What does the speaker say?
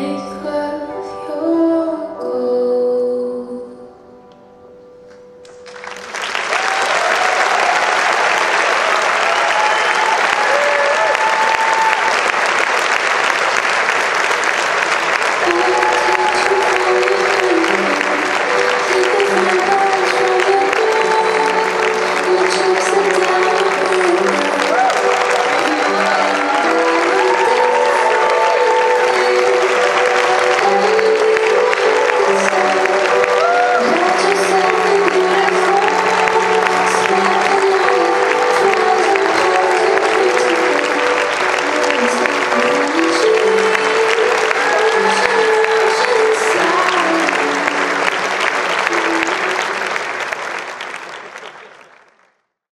école.